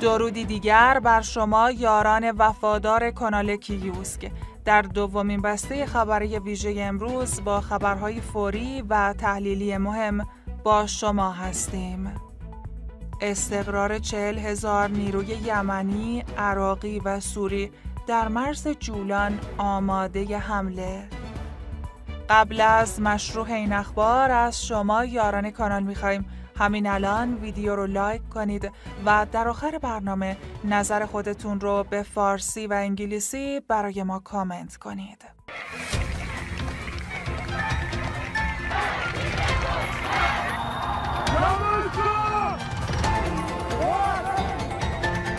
درودی دیگر بر شما یاران وفادار کانال کیوسک در دومین بسته خبری ویژه امروز با خبرهای فوری و تحلیلی مهم با شما هستیم. استقرار چهل هزار نیروی یمنی، عراقی و سوری در مرز جولان آماده حمله قبل از مشروع این اخبار از شما یاران کانال می‌خواهیم همین الان ویدیو رو لایک کنید و در آخر برنامه نظر خودتون رو به فارسی و انگلیسی برای ما کامنت کنید.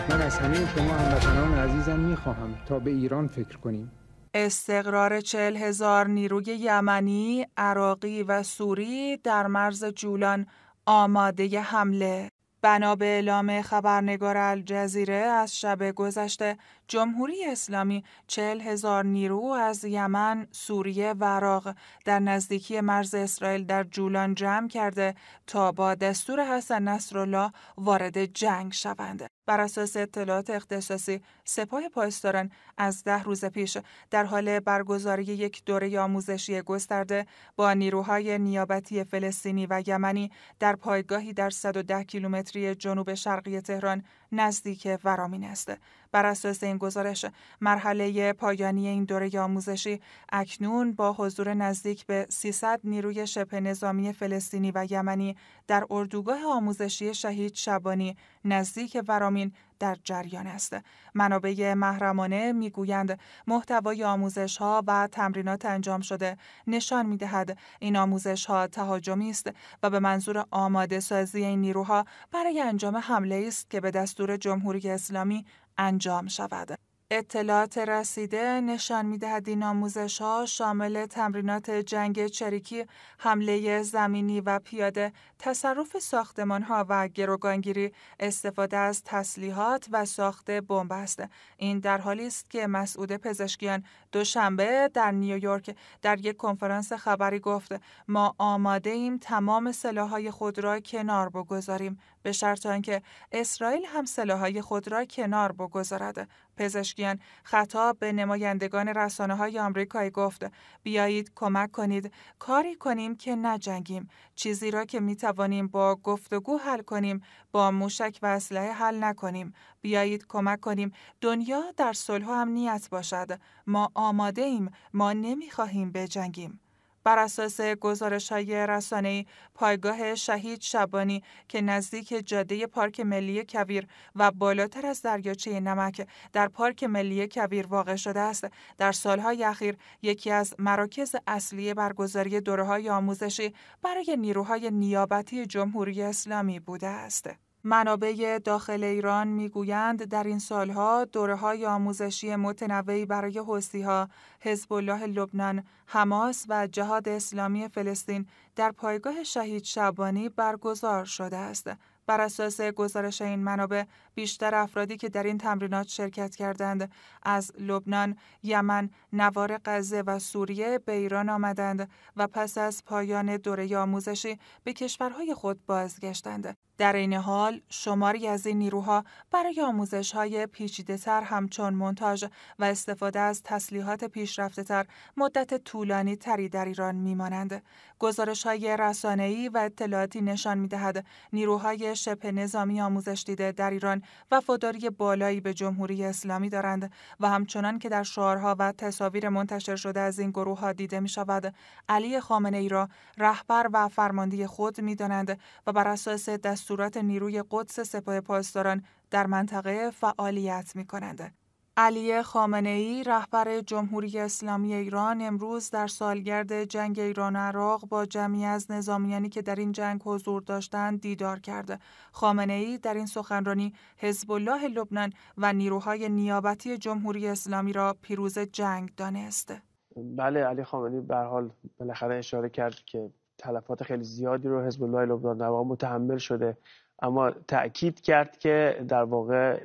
من از همه شما هموطنان عزیزم می‌خواهم تا به ایران فکر کنیم استقرار چهل هزار نیروی یمنی، عراقی و سوری در مرز جولان آماده حمله. بنا به اعلام خبرنگار الجزیره از شب گذشته جمهوری اسلامی چهل هزار نیرو از یمن، سوریه و عراق در نزدیکی مرز اسرائیل در جولان جمع کرده تا با دستور حسن نصرالله وارد جنگ شوند. بر اساس اطلاعات اختصاصی سپاه پاسداران از ده روز پیش در حال برگزاری یک دوره آموزشی گسترده با نیروهای نیابتی فلسطینی و یمنی در پایگاهی در 110 کیلومتری جنوب شرقی تهران نزدیک ورامین است. بر اساس این گزارش مرحله پایانی این دوره آموزشی اکنون با حضور نزدیک به 300 نیروی شبه نظامی فلسطینی و یمنی در اردوگاه آموزشی شهید شبانی نزدیک ورامین در جریان است. منابع محرمانه می‌گویند محتوای آموزش ها و تمرینات انجام شده نشان می دهد این آموزش ها تهاجمی است و به منظور آماده سازی این نیروها برای انجام حمله است که به دستور جمهوری اسلامی انجام شود. اطلاعات رسیده نشان می‌دهد این آموزش ها شامل تمرینات جنگ چریکی، حمله زمینی و پیاده، تصرف ساختمان ها و گروگانگیری، استفاده از تسلیحات و ساخت بمب است. این در حالی است که مسعود پزشکیان دوشنبه در نیویورک در یک کنفرانس خبری گفت ما آماده ایم تمام سلاحهای خود را کنار بگذاریم به شرط آنکه اسرائیل هم سلاحهای خود را کنار بگذارد. پزشکیان خطاب به نمایندگان رسانه های آمریکایی گفت بیایید کمک کنید کاری کنیم که نجنگیم. چیزی را که می توانیم با گفتگو حل کنیم با موشک و اسلحه حل نکنیم. بیایید کمک کنیم دنیا در صلح و امنیت باشد. ما آماده ایم ما نمی خواهیم بجنگیم. بر اساس گزارش های رسانه پایگاه شهید شبانی که نزدیک جاده پارک ملی کویر و بالاتر از دریاچه نمک در پارک ملی کویر واقع شده است در سالهای اخیر یکی از مراکز اصلی برگزاری دوره های آموزشی برای نیروهای نیابتی جمهوری اسلامی بوده است. منابع داخل ایران می‌گویند در این سالها دوره های آموزشی متنوعی برای ها، حزب الله لبنان، حماس و جهاد اسلامی فلسطین در پایگاه شهید شبانی برگزار شده است. بر اساس گزارش این منابع بیشتر افرادی که در این تمرینات شرکت کردند از لبنان، یمن، نوار غزه و سوریه به ایران آمدند و پس از پایان دوره آموزشی به کشورهای خود بازگشتند. در این حال شماری از این نیروها برای آموزش های پیچیده تر همچون منتاژ و استفاده از تسلیحات پیشرفته تر مدت طولانی تری در ایران میمانند. گزارش های رسانه‌ای و اطلاعاتی نشان می دهد نیروهای شبه نظامی آموزش دیده در ایران وفاداری بالایی به جمهوری اسلامی دارند و همچنان که در شعارها و تصاویر منتشر شده از این گروه ها دیده می شود علی خامنه ای را رهبر و فرمانده خود می دانند و بر اساس دستورات نیروی قدس سپاه پاسداران در منطقه فعالیت می کنند. علی خامنه ای رهبر جمهوری اسلامی ایران امروز در سالگرد جنگ ایران عراق با جمعی از نظامیانی که در این جنگ حضور داشتند دیدار کرده. خامنه ای در این سخنرانی حزب الله لبنان و نیروهای نیابتی جمهوری اسلامی را پیروز جنگ دانست. بله علی خامنه به حال بالاخره اشاره کرد که تلفات خیلی زیادی رو حزب الله لبنان در واقع متحمل شده. اما تأکید کرد که در واقع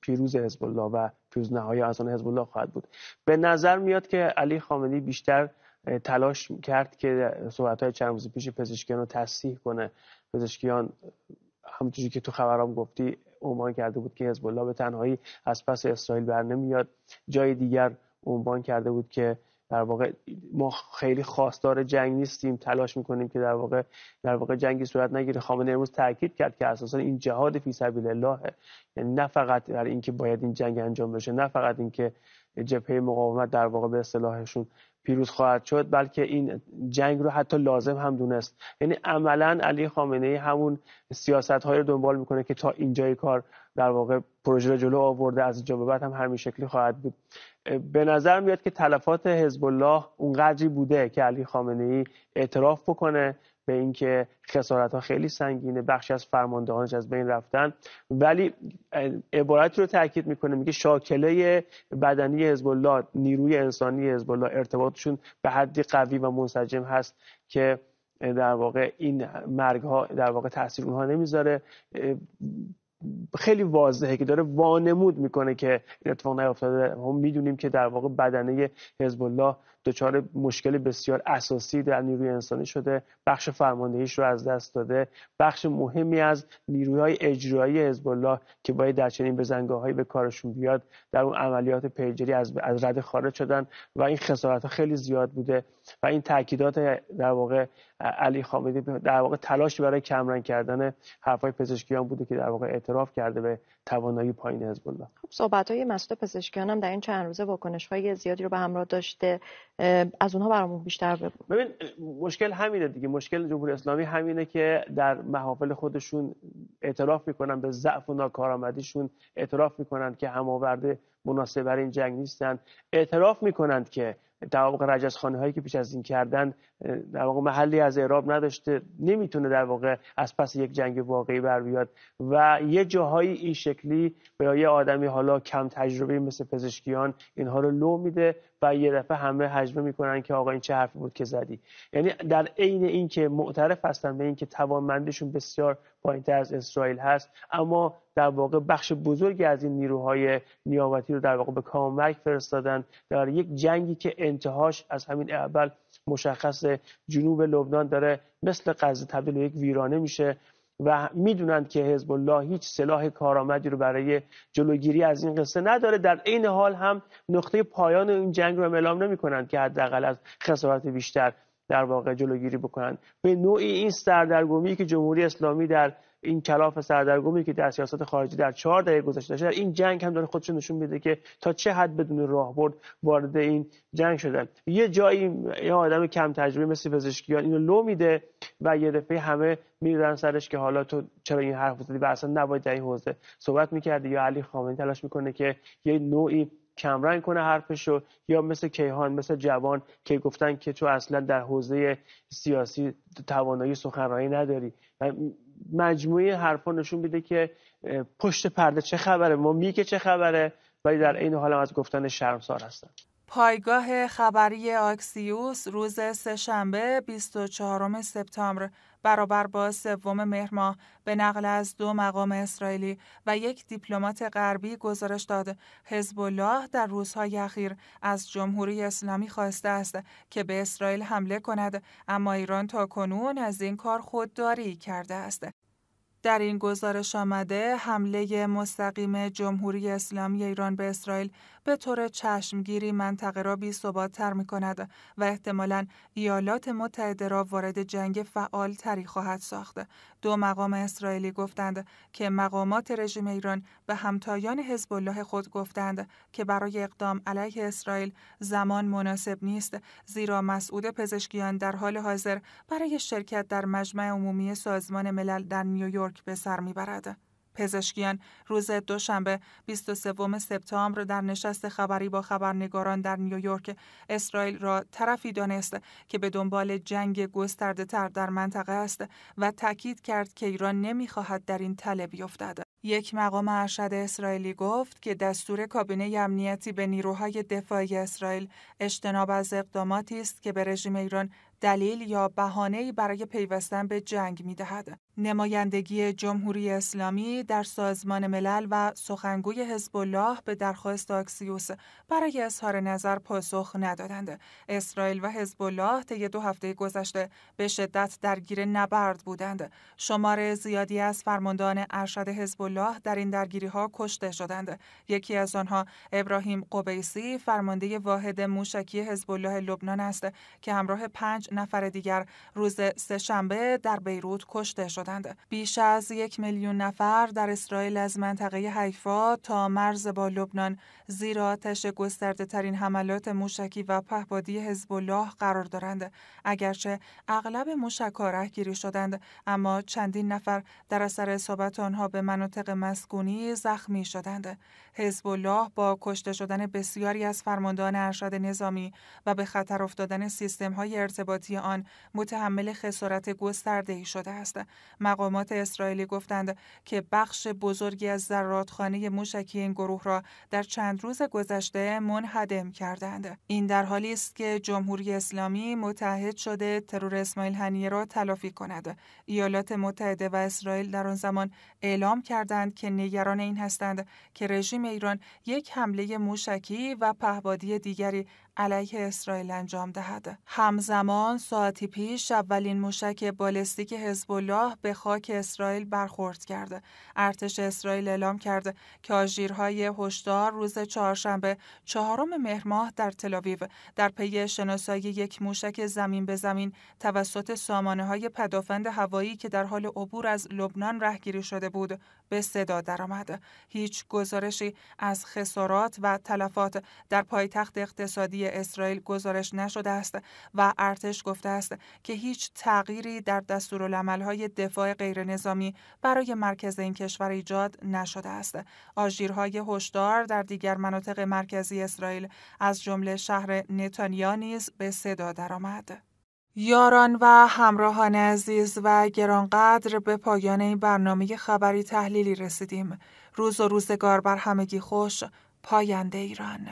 پیروز حزب الله و پیروز نهایی از آن حزب الله خواهد بود. به نظر میاد که علی خامنی بیشتر تلاش کرد که صحبت های چند روز پیش پزشکیان رو تصحیح کنه. پزشکیان همونطوری که تو خبرام گفتی عنوان کرده بود که حزب الله به تنهایی از پس اسرائیل بر نمیاد. جای دیگر عنوان کرده بود که در واقع ما خیلی خواستار جنگ نیستیم تلاش می‌کنیم که در واقع در واقع جنگی صورت نگیره. خامنه امروز تاکید کرد که اساسا این جهاد فی سبیل الله یعنی نه فقط برای اینکه باید این جنگ انجام بشه نه فقط اینکه جبهه مقاومت در واقع به اصطلاحشون پیروز خواهد شد بلکه این جنگ رو حتی لازم هم دونست. یعنی عملا علی خامنه ای همون سیاست های رو دنبال می‌کنه که تا اینجای کار در واقع پروژه رو جلو آورده از اینجا به بعد هم همین شکلی خواهد بود. به نظر میاد که تلفات حزب الله اونقدری بوده که علی خامنه ای اعتراف بکنه به اینکه خسارت ها خیلی سنگینه بخشی از فرماندهانش از بین رفتن. ولی عبارتی رو تاکید می‌کنه میگه شاکله بدنی حزب الله نیروی انسانی حزب الله ارتباطشون به حدی قوی و منسجم هست که در واقع این مرگ ها در واقع تاثیر اونها نمی‌ذاره. خیلی واضحه که داره وانمود می‌کنه که این اتفاق نیافتاده ما می‌دونیم که در واقع بدنه حزب الله دچار مشکل بسیار اساسی در نیروی انسانی شده. بخش فرماندهیش رو از دست داده. بخش مهمی از نیروهای اجرایی حزب الله که باید در چنین بزنگاهایی به کارشون بیاد در اون عملیات پیجری از از رد خارج شدن و این خسارت ها خیلی زیاد بوده و این تاکیدات در واقع علی خامنه‌ای در واقع تلاشی برای کمرنگ کردن حرفای پزشکیان بوده که در واقع اعتراف کرده به توانایی پایین حزب الله. خب صحبت های مسعود پزشکیان هم در این چند روزه واکنش های زیادی رو به همراه داشته. از اونها برامون بیشتر بگو. ببین مشکل همینه دیگه. مشکل جمهوری اسلامی همینه که در محافل خودشون اعتراف می‌کنن به ضعف و ناکارآمدیشون اعتراف می‌کنن که هماورده مناسب برای این جنگ نیستن. اعتراف می‌کنند که در واقع رجزخانه هایی که پیش از این کردن در واقع محلی از اعراب نداشته نمی‌تونه در واقع از پس یک جنگ واقعی بر بیاد. و یه جاهایی این شکلی یه آدمی حالا کم تجربه مثل پزشکیان اینها رو لو میده و یه دفعه همه حجمه می‌کنن که آقا این چه حرفی بود که زدی. یعنی در عین اینکه معترف هستن به اینکه توانمندیشون بسیار پایینتر از اسرائیل هست اما در واقع بخش بزرگی از این نیروهای نیابتی رو در واقع به کامک فرستادن در یک جنگی که انتهاش از همین اول مشخص جنوب لبنان داره مثل غزه تبدیل به یک ویرانه میشه. و می‌دونند که حزب الله هیچ سلاح کارآمدی رو برای جلوگیری از این قصه نداره. در عین حال هم نقطه پایان این جنگ رو اعلام نمی‌کنند که حداقل از خسارات بیشتر در واقع جلوگیری بکنند. به نوعی این سردرگمی که جمهوری اسلامی در این کلاف سردرگمی که در سیاست خارجی در چهار دهه گذشته در این جنگ هم داره خودش نشون میده که تا چه حد بدون راهبرد وارد این جنگ شدن. یه جایی یه آدم کم تجربه مثل پزشکیان اینو لو میده و یه دفعه همه میدن سرش که حالا تو چرا این حرف زدی و اصلا نباید در این حوزه صحبت می‌کردی یا علی خامنه‌ای تلاش می‌کنه که یه نوعی کمرنگ کنه حرفشو یا مثل کیهان مثل جوان که گفتن که تو اصلا در حوزه سیاسی توانایی سخنرانی نداری. مجموعه حرفا نشون میده که پشت پرده چه خبره ما میگه چه خبره ولی در این حال هم از گفتن شرمسار هستن. پایگاه خبری آکسیوس روز سهشنبه 24 سپتامبر برابر با سوم مهر ماه به نقل از دو مقام اسرائیلی و یک دیپلمات غربی گزارش داد. حزب الله در روزهای اخیر از جمهوری اسلامی خواسته است که به اسرائیل حمله کند اما ایران تا کنون از این کار خودداری کرده است. در این گزارش آمده حمله مستقیم جمهوری اسلامی ایران به اسرائیل به طور چشمگیری منطقه را بی تر می کند و احتمالا ایالات متحده را وارد جنگ فعال تری خواهد ساخت. دو مقام اسرائیلی گفتند که مقامات رژیم ایران به همتایان حزب الله خود گفتند که برای اقدام علیه اسرائیل زمان مناسب نیست زیرا مسعود پزشکیان در حال حاضر برای شرکت در مجمع عمومی سازمان ملل در نیویورک به سر می‌برد. پزشکیان روز دوشنبه 23 سپتامبر در نشست خبری با خبرنگاران در نیویورک اسرائیل را طرفی دانست که به دنبال جنگ گسترده تر در منطقه است و تاکید کرد که ایران نمی‌خواهد در این تله بیفتد. یک مقام ارشد اسرائیلی گفت که دستور کابینه امنیتی به نیروهای دفاعی اسرائیل اجتناب از اقداماتی است که به رژیم ایران دلیل یا بهانه‌ای برای پیوستن به جنگ می‌دهد. نمایندگی جمهوری اسلامی در سازمان ملل و سخنگوی حزب الله به درخواست آکسیوس برای اظهار نظر پاسخ ندادند. اسرائیل و حزب الله طی دو هفته گذشته به شدت درگیر نبرد بودند. شمار زیادی از فرماندهان ارشد حزب الله در این درگیری ها کشته شدند. یکی از آنها ابراهیم قبیسی فرمانده واحد موشکی حزب الله لبنان است که همراه پنج نفر دیگر روز سهشنبه در بیروت کشته شدند. بیش از یک میلیون نفر در اسرائیل از منطقه حیفا تا مرز با لبنان زیر آتش گسترده ترین حملات موشکی و پهپادی حزب الله قرار دارند. اگرچه اغلب موشکها گیری شدند اما چندین نفر در اثر اصابت آنها به مناطق مسکونی زخمی شدند. حزب الله با کشته شدن بسیاری از فرماندهان ارشد نظامی و به خطر افتادن سیستم های ارتباطی آن متحمل خسارت گسترده ای شده است. مقامات اسرائیلی گفتند که بخش بزرگی از زرادخانه موشکی این گروه را در چند روز گذشته منهدم کردند. این در حالی است که جمهوری اسلامی متحد شده ترور اسماعیل هنیه را تلافی کند. ایالات متحده و اسرائیل در آن زمان اعلام کردند که نگران این هستند که رژیم ایران یک حمله موشکی و پهبادی دیگری علیه اسرائیل انجام دهد. همزمان ساعتی پیش اولین موشک بالستیک حزب الله به خاک اسرائیل برخورد کرده. ارتش اسرائیل اعلام کرده که آژیرهای هشدار روز چهارشنبه چهارم مهر ماه در تلاویو در پی شناسایی یک موشک زمین به زمین توسط سامانه های پدافند هوایی که در حال عبور از لبنان رهگیری شده بود به صدا درآمد. هیچ گزارشی از خسارات و تلفات در پایتخت اقتصادی اسرائیل گزارش نشده است و ارتش گفته است که هیچ تغییری در دستورالعملهای دفاع غیرنظامی برای مرکز این کشور ایجاد نشده است. آژیرهای هشدار در دیگر مناطق مرکزی اسرائیل از جمله شهر نتانیا نیز به صدا درآمد. یاران و همراهان عزیز و گرانقدر به پایان این برنامه خبری تحلیلی رسیدیم. روز و روزگار بر همگی خوش پاینده ایران